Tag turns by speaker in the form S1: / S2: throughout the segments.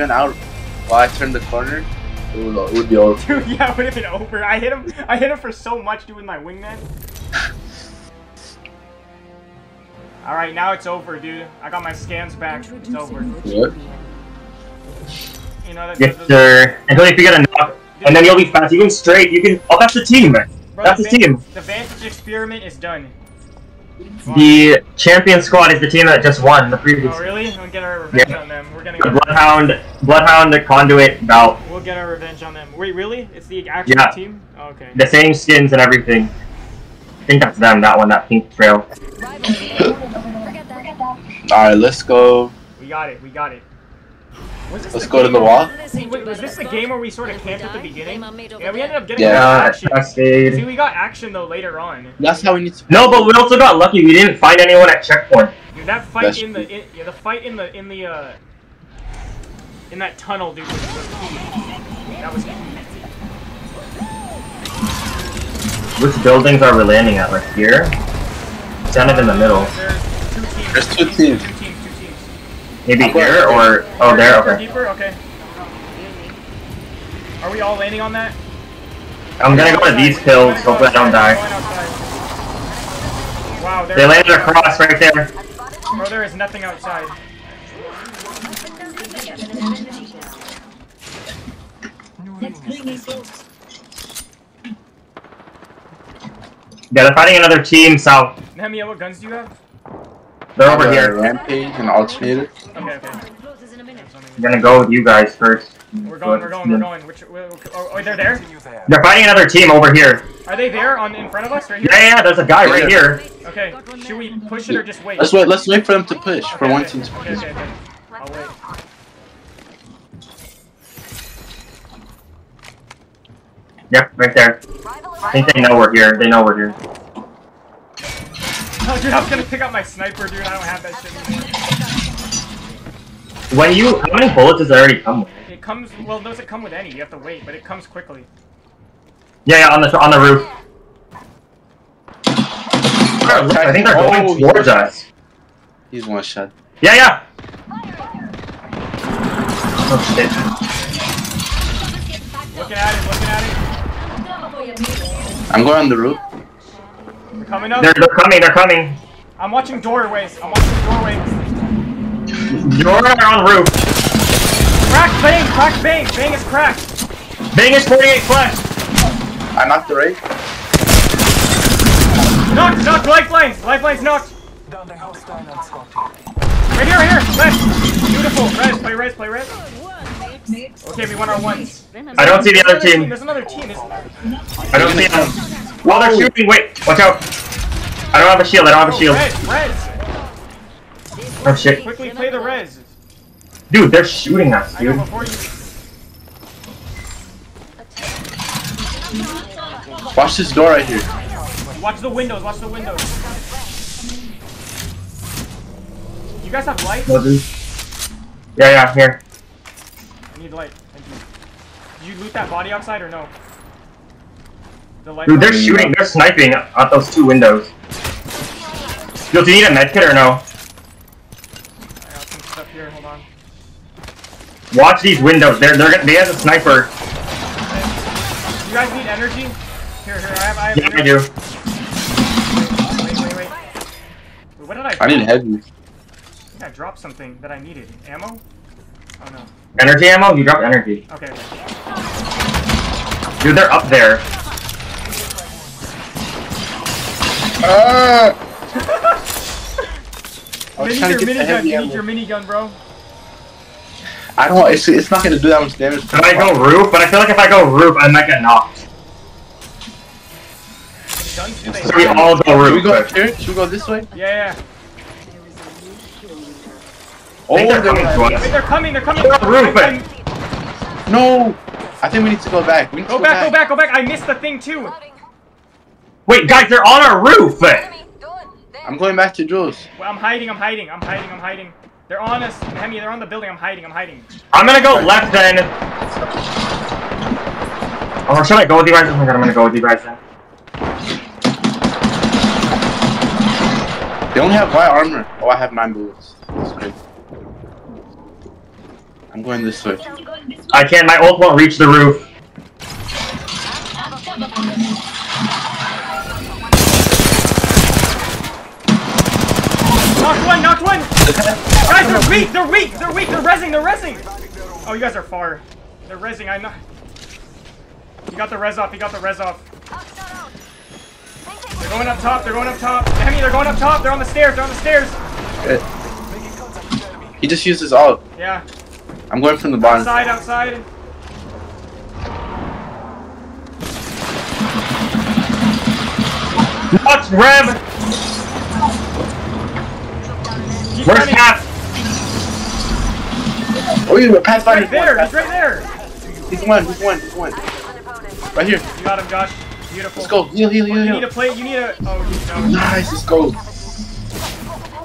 S1: gun out while I turned the corner, it would, it would be over.
S2: Dude, yeah, it would have been over. I hit him. I hit him for so much, dude, with my wingman. All right, now it's over, dude. I got my scans back. It's over.
S1: What?
S2: You know that.
S3: Yes,
S2: that-
S3: sir. Until you figure it out, and then you'll be fast. You can straight. You can. Oh, that's the team.
S2: Bro,
S3: That's the
S2: Van-
S3: team.
S2: The Vantage experiment is done.
S3: The champion squad is the team that just won the previous.
S2: Oh really? We'll get our revenge
S3: Yeah.
S2: on them. We're gonna
S3: The
S2: get.
S3: Bloodhound, Bloodhound, the Conduit, bout.
S2: We'll get our revenge on them. Wait, really? It's the actual
S3: Yeah.
S2: team? Oh, okay.
S3: The same skins and everything. I think that's them. That one, that pink trail.
S1: Alright, let's go.
S2: We got it. We got it. Was this
S1: Let's go to the
S2: where-
S1: wall.
S2: Wait, was this the game where we sort of camped at the beginning? Yeah, we ended up getting
S1: Yeah.
S2: a lot of action. See, we got action though later on.
S1: That's how we need to.
S3: No, but we also got lucky. We didn't find anyone at checkpoint.
S2: Dude, that fight
S1: That's
S2: in the in, yeah, the fight in the in the uh in that tunnel, dude, was, was key. That was key.
S3: Which buildings are we landing at? Like here? It's kind of in the middle.
S2: There's two teams.
S1: There's two teams.
S2: Two teams. Two teams.
S3: Maybe here or oh there.
S2: Deeper,
S3: Okay.
S2: Deeper. Okay. Are we all landing on that?
S3: I'm gonna go to these hills. Hopefully I don't die.
S2: Wow,
S3: They landed across right there.
S2: bro, there is nothing outside.
S3: Yeah, they're fighting another team south.
S2: Nehemiah, what guns do you have?
S3: They're over here.
S1: Rampage and alternator.
S2: Okay, okay.
S3: I'm gonna go with you guys first.
S2: We're going, we're going, we're going. Which, oh, oh, they're there?
S3: They're fighting another team over here.
S2: Are they there on in front of us right here?
S3: Yeah, yeah, there's a guy right here.
S2: Okay, should we push it or just wait?
S1: Let's wait. Let's wait for them to push. For
S2: Okay,
S1: one
S2: okay,
S1: team to
S2: Okay,
S1: push.
S2: okay, okay. I'll wait.
S3: Yep, right there. I think they know we're here. They know we're here.
S2: Oh, dude, I was gonna pick up my sniper, dude. I don't have that shit anymore.
S3: When you, how many bullets does it already come with?
S2: It comes, well, does it come with any? You have to wait, but it comes quickly.
S3: Yeah, yeah, on the on the roof. I think they're going
S1: Oh,
S3: towards
S1: yeah.
S3: us.
S1: He's one shot.
S3: Yeah, yeah. Oh shit.
S2: Looking at it, looking at
S1: I'm going on the roof.
S2: It. They're coming up.
S3: They're they're coming. They're coming.
S2: I'm watching doorways. I'm watching doorways.
S3: You're on roof.
S2: Crack, bang, crack, bang. Bang is cracked.
S3: Bang is 48 flesh.
S1: I knocked the right.
S2: Knocked, knocked, lifelines. Lifelines knocked. Right here, right here. Left. Beautiful. Res, play res, play res. Okay, we won our ones.
S3: I don't see the other team.
S2: There's another team, isn't there?
S3: I don't see them. While they're shooting, wait, watch out. I don't have a shield. I don't have a
S2: Oh,
S3: shield.
S2: res, res.
S3: Oh shit.
S2: Quickly play the res.
S3: Dude, they're shooting us, dude.
S1: Watch this door right here.
S2: Watch the windows. Watch the windows. You guys have light?
S3: No, dude. Yeah, yeah, here.
S2: I need light. Thank you. Did you loot that body outside or no? The.
S3: Dude, they're
S2: body?
S3: shooting. They're sniping at those two windows. Yo, do you need a medkit or no?
S2: I got some stuff here. Hold on.
S3: Watch these windows. They're they're gonna- they have a sniper.
S2: You guys need energy? Here, here. I have. I have.
S3: Yeah, I do.
S2: Wait, wait, wait. Wait, what did I?
S1: I need
S2: drop?
S1: heavy.
S2: I think I dropped something that I needed. Ammo? Oh no.
S3: Energy ammo? You dropped energy.
S2: Okay. okay.
S3: Dude, they're up there.
S1: Ah! I
S2: You
S1: was
S2: need your
S1: to get the
S2: minigun.
S1: heavy
S2: You need
S1: ammo.
S2: your minigun, bro.
S1: I don't. It's, it's not gonna do that much damage.
S3: Should I go roof? But I feel like if I go roof, I might get knocked.
S2: Guns
S3: So we all go
S1: Should we
S3: roof.
S1: go
S3: but-
S1: here? Should we go this way?
S2: Yeah, yeah.
S1: Oh,
S3: they're
S1: they're
S3: coming to us.
S2: They're coming. They're coming.
S3: They're on the roof,
S2: I-
S1: No!
S2: I-
S1: I think we need to go back. We need to
S2: Go back, go back, go back. I missed the thing too.
S3: Wait, guys, they're on our roof!
S1: I'm going back to Jules.
S2: Well, I'm hiding. I'm hiding. I'm hiding. I'm hiding. They're on us. Hemi, they're on the building. I'm hiding. I'm hiding.
S3: I'm gonna go left then. Or should I go with you guys? Oh my god, I'm gonna go with you guys then.
S1: They only have white armor. Oh, I have nine bullets. That's great. I'm going this way.
S3: I can't. My ult won't reach the roof.
S2: They're weak, they're weak, they're weak, they're rezzing, they're rezzing! Oh, you guys are far. They're rezzing, I know. You got the res off, you got the res off. They're going up top, they're going up top. Hemi, they're going up top, they're on the stairs, they're on the stairs.
S1: Good. He just used his ult.
S2: Yeah,
S1: I'm going from the bottom.
S2: outside, outside.
S3: Watch Rev. Where's
S2: coming.
S3: Cap?
S1: Oh, you Pathfinder.
S2: Right there, he's right there.
S1: He's one. He's one. He's one. Right here.
S2: You got him, Josh. Beautiful.
S1: Let's go. Heal, heal, heal,
S2: You need
S1: heal.
S2: to play, you need to, oh, you no.
S1: Nice. Let's go.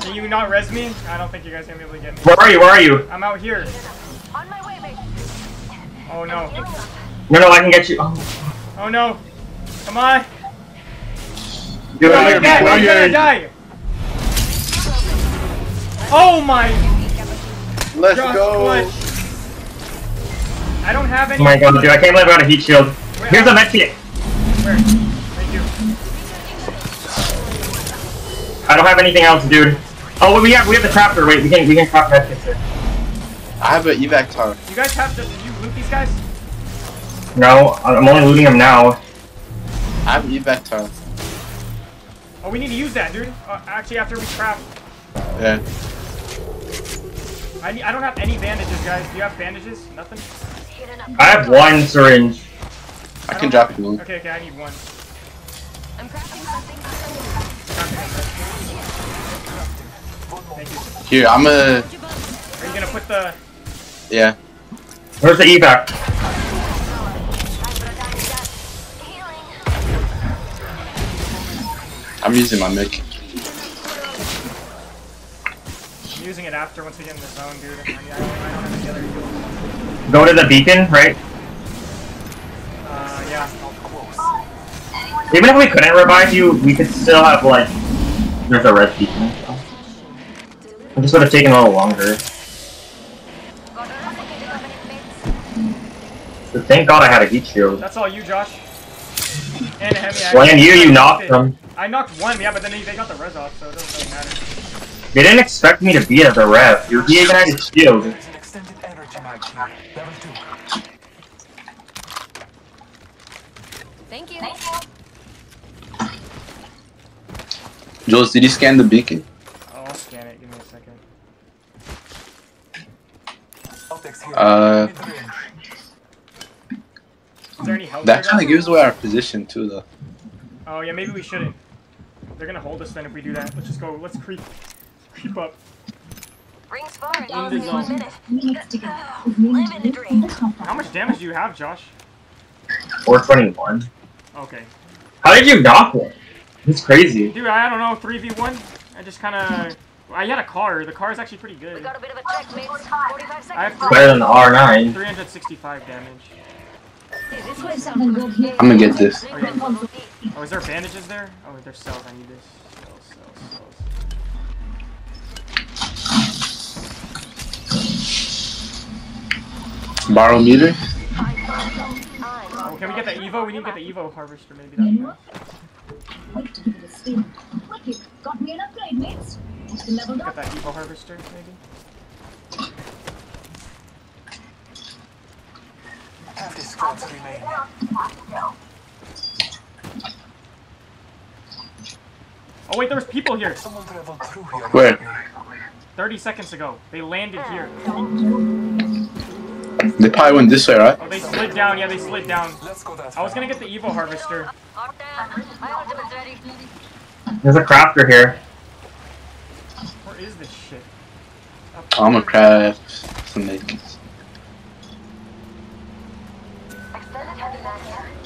S2: Can you not res me? I don't think you guys are gonna be able to get me.
S3: Where are you? Where are you?
S2: I'm out here.
S4: On my way, mate.
S2: Oh no.
S3: No, no, I can get you. Oh,
S2: Oh no. Come on.
S3: dude,
S2: You're
S3: I'm
S2: gonna die,
S3: gonna
S2: you're gonna die. Oh my
S1: Let's
S2: Josh
S1: go.
S2: clutch. I don't have any.
S3: Oh my god, dude, I can't believe I got a heat shield. Here's a med kit.
S2: Where? Thank you.
S3: I don't have anything else, dude. Oh, wait, we have we have the crafter. Wait, we can we can craft med kits here.
S1: I have an evac tower.
S2: You guys have to. You loot these guys?
S3: No, I'm only looting them now.
S1: I have an evac tower.
S2: Oh, we need to use that, dude. Uh, actually, after we craft.
S1: Yeah.
S2: I, I don't have any bandages, guys. Do you have bandages? Nothing?
S3: I have one syringe.
S1: I can drop you one.
S2: Okay, okay, I need one.
S4: I'm crafting something.
S2: Thank you.
S1: Here, I'm a.
S2: Are you gonna put the...
S1: Yeah.
S3: Where's the evac?
S1: I'm using my mic.
S2: I'm using it after once we get in the zone, dude. I, mean, I, don't, I don't have any other heals.
S3: Go to the beacon, right?
S2: Uh, yeah.
S3: Even if we couldn't revive you, we could still have like. There's a red beacon. So. It just would have taken a little longer. Thank God I had a heat shield.
S2: That's all you, Josh. And Hemi.
S3: You, you knocked them.
S2: I knocked one, yeah, but then they, they got the res off, so it doesn't really matter.
S3: They didn't expect me to be at the ref. Dude. He even had his shield.
S5: There's an extended energy mag here. Level 2.
S4: Thank you.
S1: Jules, did you scan the beacon?
S2: Oh, I'll scan it. Give me a second.
S1: Uh,
S5: Mid-range.
S2: Is there any help?
S1: That
S2: there,
S1: kind of gives away our position too, though.
S2: Oh yeah, maybe we shouldn't. They're gonna hold us then if we do that. Let's just go. Let's creep, creep up.
S4: Rings far in
S2: In the
S4: one
S2: zone.
S4: minute. Limited range.
S2: How much damage do you have, Josh?
S3: 421.
S2: Okay.
S3: How did you knock one? It's crazy.
S2: Dude, I don't know. Three v one. I just kind of. I had a car. The car is actually pretty good.
S4: We
S2: good.
S4: got a bit of a checkmate. 45 seconds.
S2: I have
S3: Better than the R9.
S2: 365 damage.
S1: I'm gonna get this.
S2: Oh, yeah. Oh, is there bandages there? Oh, there's cells. I need this.
S1: Borrow meter?
S2: Oh, can we get the Evo? We need to get the Evo harvester. Maybe that.
S6: Wait to give it a spin. Wicked. Got me an upgrade, mates. Just leveled
S2: Get
S6: up.
S2: that Evo harvester, maybe.
S5: Half the squads remain.
S2: Oh wait, there was people here.
S5: Someone traveled through here.
S1: Where?
S2: 30 seconds ago. They landed here.
S1: They probably went this way, right?
S2: Oh, they slid down. Yeah, they slid down.
S5: Let's go that
S2: I was gonna get the Evo harvester.
S4: Locked down. My ultimate's ready.
S3: There's a crafter here.
S2: Where is this shit?
S1: I'm gonna craft some medkits.
S4: Extended heavy mag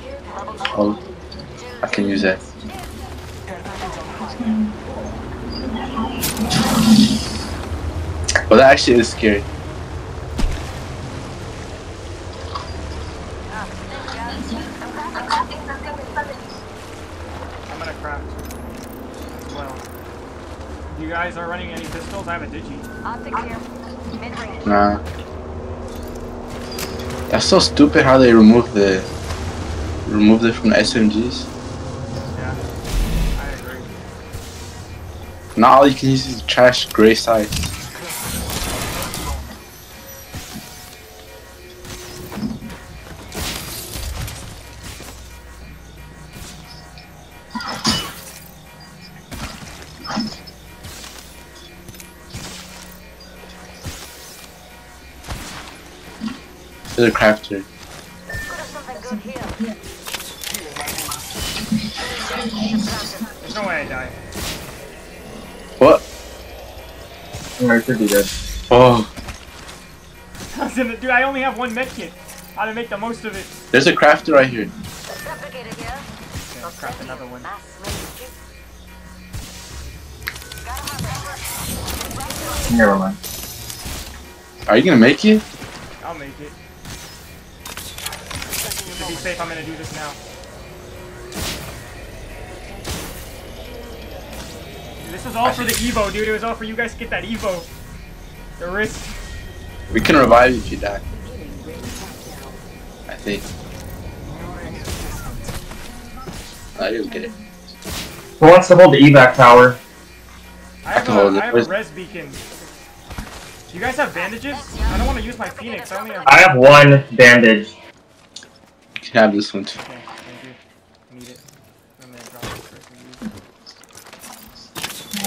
S4: here. Level two.
S1: Oh, I can use that. Well, that actually is scary.
S2: I'm craft well. You guys are running any pistols? I have a digi.
S4: Optics here. Mid range.
S1: Nah. That's so stupid how they remove the removed it from the SMGs.
S2: Yeah. I agree.
S1: Now all you can use is trash gray sights. There's a crafter.
S4: Could have something good here.
S2: There's no way I die.
S1: What?
S3: Alright, should be good.
S1: Oh,
S2: I was gonna, dude, I only have one medkit. How to make the most of it.
S1: there's a crafter right here.
S4: Replicated.
S2: Okay, I'll craft another one.
S4: Mass made chip.
S3: Never mind.
S1: Are you gonna make it?
S2: I'll make it. To be safe, I'm gonna do this now. This was all for the Evo, dude. It was all for you guys to get that Evo. The risk.
S1: We can revive you if you die. I think. I didn't get it.
S3: Who wants to hold the evac tower?
S2: I have a, I have a res beacon. You guys have bandages? I don't want to use my Phoenix. I only have.
S3: I have one bandage.
S1: You can have this one too.
S2: Okay, thank you. Need it. I'm gonna drop this first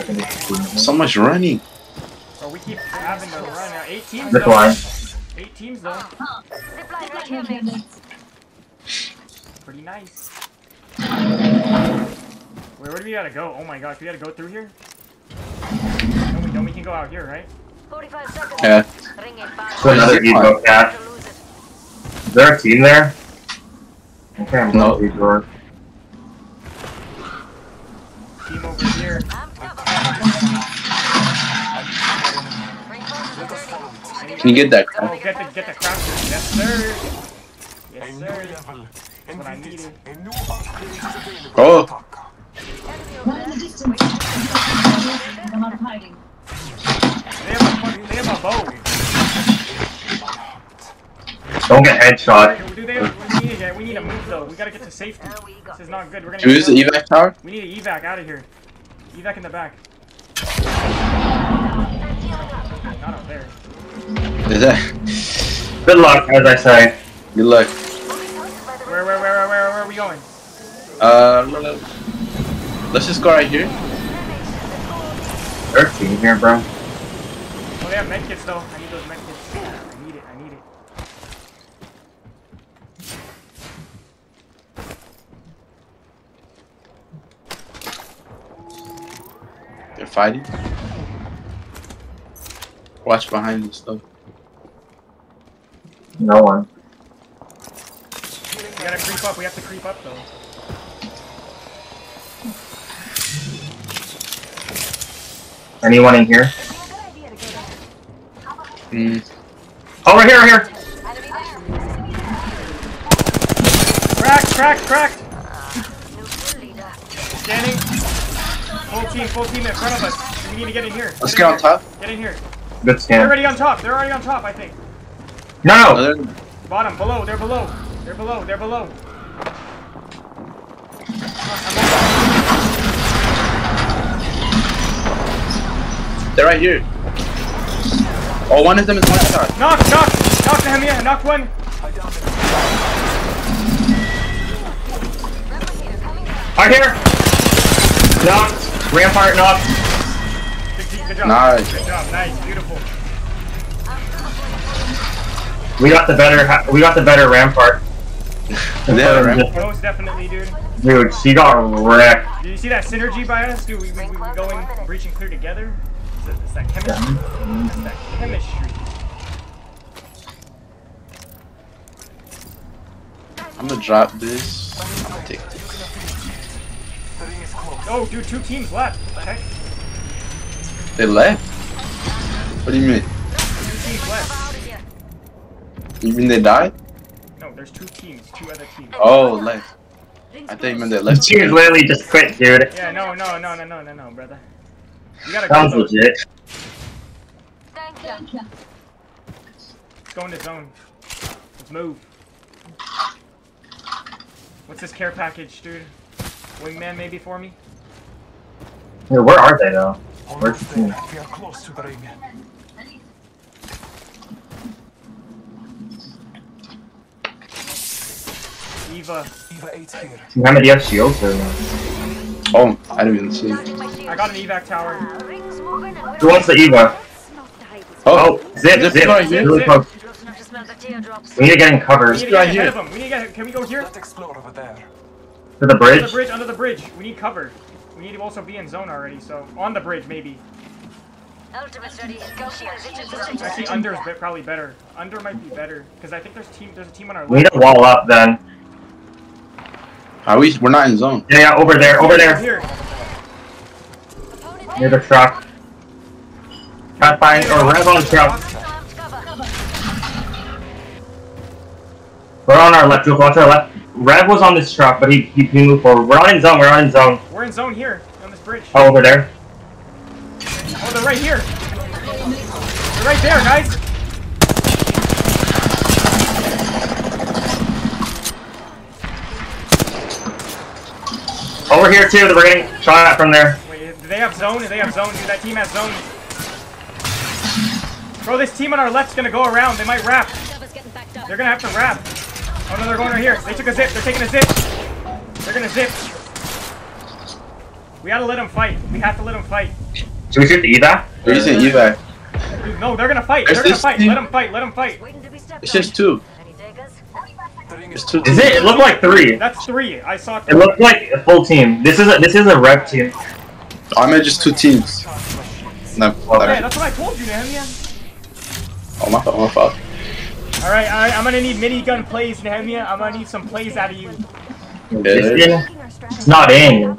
S2: and use.
S1: So much running.
S2: Oh, we keep having to run now. Eight teams
S3: Zip
S2: though.
S3: line.
S2: Eight teams though.
S6: Huh.
S4: Zip line right
S6: Zipline
S4: here,
S6: here,
S4: mate.
S6: mates.
S2: Pretty nice. Wait, where do we gotta go? Oh my gosh, we gotta go through here? No, we don't. We can go out here, right?
S4: 45 seconds.
S1: Yeah.
S4: Ring it back.
S3: Another evo cat.
S4: To lose it.
S3: Is there a team there? Okay, I'm
S1: No.
S3: no.
S2: Team over here.
S4: Amped up. Reinforcements
S5: Let us
S4: returning.
S5: follow it.
S1: Can you get that
S2: Oh, get the get the crafters. Yes, sir.
S5: A
S2: Yes, sir.
S5: level. And
S2: what I needed.
S5: a new upgrade is available.
S1: Oh.
S5: Attack.
S4: Enemy over
S6: One in the
S4: there.
S6: distance. Come out of hiding.
S2: They have a fucking, they have a bow.
S3: Don't get headshot.
S2: Do they? We need to get. We need to move though. We gotta get to safety.
S4: There we go.
S2: This is not good. We're gonna.
S1: Can we use the evac tower?
S2: We need to evac out of here. Evac in the back. Not up there.
S1: Is that?
S3: Good luck, as I say.
S1: Good luck.
S2: Where, where, where, where, where, where are we going?
S1: Uh, let's just go right here.
S3: There's a team here, bro.
S2: Oh, they have medkits though. I need those medkits. I need it. I need it.
S1: They're fighting. Watch behind this stuff.
S3: No one.
S2: We gotta creep up. We have to creep up though.
S3: Anyone in here?
S1: Mm.
S3: Right here, right here.
S2: Crack, crack, crack.
S4: New kill leader.
S2: Scanning. Full team, full team in front of us. We need to get in here.
S1: Let's
S2: in
S1: get on
S2: here.
S1: top.
S2: Get in here.
S3: Good
S2: They're already on top. They're already on top. I think.
S3: No, no.
S1: Other-
S2: Bottom, below. They're below. They're below. They're below.
S1: They're right here. Oh, one of them is one shot.
S2: Knock, knock, knock the Hemia. Knock one.
S4: Replicator coming down.
S3: Right here. Knocked. Rampart knocked.
S2: Good, good job.
S1: Nice.
S2: Good job. Nice. Beautiful.
S3: We got the better. We got the better Rampart.
S1: Yeah, right.
S2: Most definitely, dude.
S3: Dude, she got wrecked.
S2: Did you see that synergy by us? Dude, we, we, we going, breach and clear together. It's, it's that chemistry. It's that chemistry.
S1: I'm gonna drop this. I'll take this.
S2: Oh, dude, two teams left. What the heck?
S1: They left. What do you mean?
S2: Two teams left.
S4: Out of here.
S1: You mean they died?
S2: No, there's two teams. Two other teams.
S1: Oh, left. I thought you meant they left.
S3: She literally just quit, dude.
S2: Yeah, no, no, no, no, no, no, no, brother. You gotta
S3: That
S2: go
S3: was legit.
S4: Thank you.
S6: Thank you.
S2: Let's go into zone. Let's Let's move. What's this care package, dude? Wingman maybe for me?
S3: Yeah, where are they though?
S5: Almost
S3: Where's the team?
S5: We are close to the ring.
S2: Eva.
S5: Eva 8 here.
S3: How do you have shields or no?
S1: Oh, I didn't even see.
S2: I got an evac tower.
S4: Rings moving and
S3: Who wants the Eva?
S1: Oh,
S3: Oh, zip,
S1: Zip
S3: zip.
S1: right here.
S3: Really
S2: Zip.
S3: close.
S4: Close enough to smell the teardrops.
S3: We need to get in
S2: We
S3: cover.
S2: need to get ahead of them. We need to get. Can we go here?
S5: Let's explore over there.
S3: To the bridge.
S2: Under
S3: bridge.
S2: the bridge. Under the bridge. We need cover. We need to also be in zone already. So on the bridge maybe.
S4: Ultimate's ready. Go shield it.
S2: Actually, under is probably better. Under might be better because I think there's team. There's a team on our
S3: We need
S2: left.
S3: to wall up then.
S1: are we? We're not in zone.
S3: Yeah, yeah, over there, over there.
S2: Here.
S3: Near the truck. Can't find or rev on the truck. We're on our left, Jules, watch our left. Rev was on this truck, but he, he, he moved forward. We're not in zone, we're not in zone.
S2: We're in zone here on this bridge.
S3: Oh, over there.
S2: Oh, they're right here. They're right there, guys.
S3: Over here too, we're getting shot at from there.
S2: Wait, do they have zone? Do they have zone? Dude, that team has zone. Bro, this team on our left's gonna go around. They might wrap. They're gonna have to wrap. Oh no, they're going right here. They took a zip. They're taking a zip. They're gonna zip. We gotta let them fight. We have to let them fight.
S3: Should we shoot the evac?
S1: They're using evac.
S2: Dude, no, they're gonna fight.
S1: There's
S2: They're gonna fight.
S1: team-
S2: Let them fight. Let them fight.
S4: Waiting to be stepped
S1: It's just two.
S4: Any takers?
S5: The ring
S1: It's two.
S3: Is it? It looked like three.
S2: That's three. I saw.
S3: It looked like a full team. This is a this is a rep team.
S1: I meant just two teams. No,
S2: Yeah,
S1: okay.
S2: that's what I told you, Nehemia.
S1: Oh my oh My fault.
S2: All right, all right. I'm gonna need minigun plays, Nehemia. I'm gonna need some plays out of you.
S3: This
S1: Yeah.
S3: in. It's not in.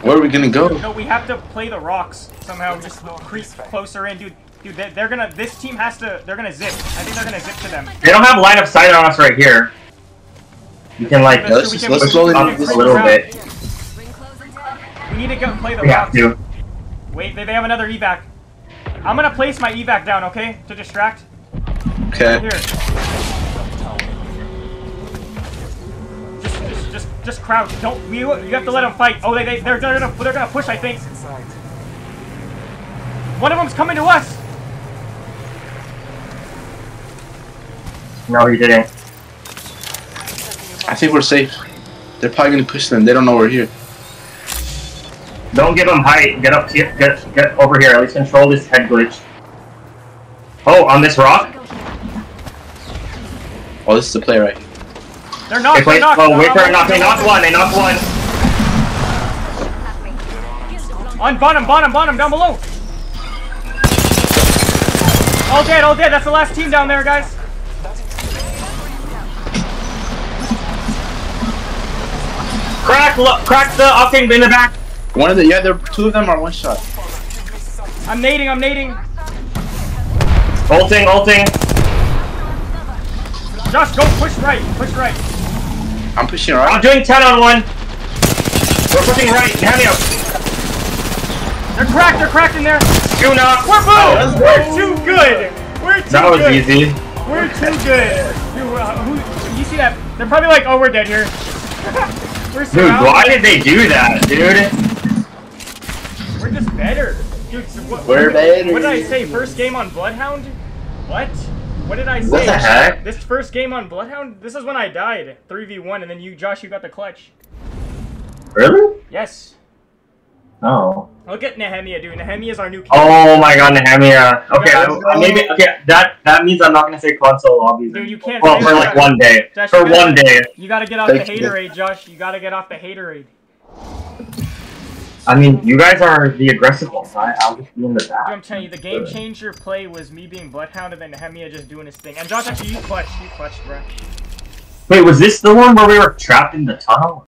S1: Where are we gonna go?
S2: No, we have to play the rocks somehow. Just creep closer in, dude. Dude, they- they're gonna. This team has to. They're gonna zip. I think they're gonna zip to them.
S3: They don't have line of sight on us right here. You can like
S2: That's
S1: let's just- let's slowly
S2: can
S1: move this
S3: a little
S2: around.
S3: bit.
S2: We need to go play the
S3: We have to.
S2: Wait, they, they have another evac. I'm gonna place my evac down, okay? To distract.
S1: Okay.
S2: Here. Just, just, just, just crouch. Don't. We, you have to let them fight. Oh, they, they, they're, they're gonna, they're gonna push. I think. One of them's coming to us.
S3: No, he didn't.
S1: I think we're safe. They're probably gonna push them. They don't know we're here.
S3: Don't give him height. Get up here. Get get over here. At least control this head glitch. Oh, on this rock.
S1: Oh, this is the play right here.
S2: They're not,
S3: They play.
S2: They're not.
S3: Oh,
S2: They're
S3: wait for it.
S2: knocked.
S3: Knock. They knocked one. They knocked one.
S2: On bottom, bottom, bottom, down below. All dead, all dead. That's the last team down there, guys.
S3: Crack. Look. Crack the octane in the back.
S1: One of the yeah, there two of them are one shot.
S2: I'm nading, I'm nading.
S3: Ulting. Ulting.
S2: Josh, go push right, push right.
S1: I'm pushing right.
S3: I'm doing ten on one. We're pushing right. Hand me up.
S2: They're cracked, they're cracked in there.
S3: Two knock.
S2: We're
S3: Oh!
S2: We're too good. We're too
S3: That was
S2: good.
S3: easy.
S2: We're too good. Dude, uh, who, you see that? They're probably like, oh, we're dead here. we're
S3: Dude, why did they do that, dude?
S2: We're just better. Dude, so what,
S1: We're
S2: what,
S1: better.
S2: What did I say? First game on Bloodhound? What? What did I say?
S3: What the heck?
S2: This first game on Bloodhound? This is when I died. 3v1, and then you, Josh, you got the clutch.
S3: Really?
S2: Yes.
S3: Oh.
S2: Look at Nehemia, dude. Nehemia's our new king.
S3: Oh my god, Nehemia. Okay,
S2: Yeah,
S3: uh, maybe okay. That that means I'm not gonna say console lobbies.
S2: Dude, you can't
S3: Well, for like one day.
S2: Josh,
S3: For
S2: gotta-
S3: one day.
S2: You gotta get off
S1: Thank
S2: the
S1: you.
S2: haterade, Josh. You gotta get off the haterade.
S3: I mean, mm-hmm. you guys are the aggressive ones. I, I'll just be in the
S2: Dude, I'm telling you, the game changer play was me being Bloodhound and then Nehemia just doing his thing. And Josh, actually, you clutched. You clutched, bro.
S3: Wait, was this the one where we were trapped in the tunnel?